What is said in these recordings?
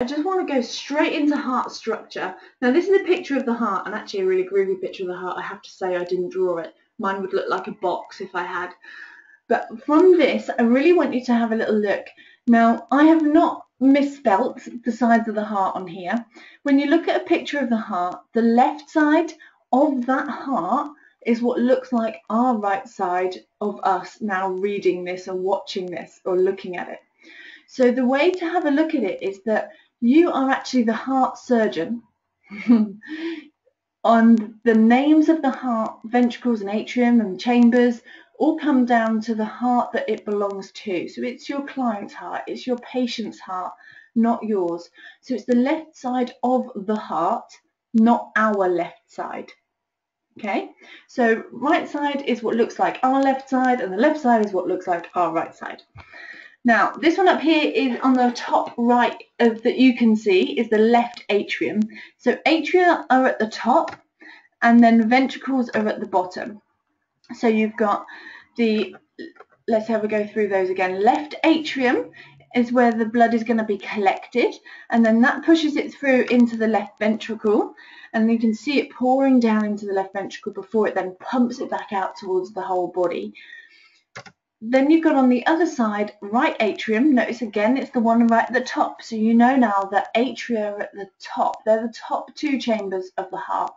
I just want to go straight into heart structure. Now this is a picture of the heart and actually a really groovy picture of the heart. I have to say I didn't draw it. Mine would look like a box if I had. But from this I really want you to have a little look. Now I have not misspelt the sides of the heart on here. When you look at a picture of the heart, the left side of that heart is what looks like our right side of us now reading this or watching this or looking at it. So the way to have a look at it is that you are actually the heart surgeon on the names of the heart, ventricles and atrium and chambers all come down to the heart that it belongs to. So it's your client's heart, it's your patient's heart, not yours. So it's the left side of the heart, not our left side. Okay, so right side is what looks like our left side and the left side is what looks like our right side. Now, this one up here is on the top right of, that you can see is the left atrium. So atria are at the top and then ventricles are at the bottom. So you've got the, let's have a go through those again. Left atrium is where the blood is going to be collected and then that pushes it through into the left ventricle and you can see it pouring down into the left ventricle before it then pumps it back out towards the whole body then you've got on the other side right atrium. Notice again it's the one right at the top. So you know now that atria are at the top. They're the top two chambers of the heart.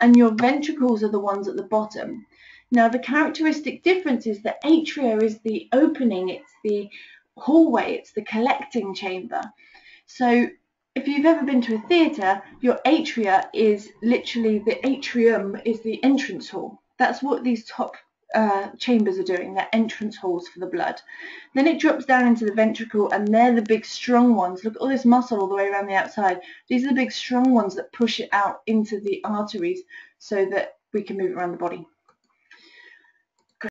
And your ventricles are the ones at the bottom. Now the characteristic difference is that atria is the opening, it's the hallway, it's the collecting chamber. So if you've ever been to a theatre, your atria is literally the atrium is the entrance hall. That's what these top uh, chambers are doing, they're entrance halls for the blood. Then it drops down into the ventricle and they're the big strong ones. Look at all this muscle all the way around the outside. These are the big strong ones that push it out into the arteries so that we can move around the body.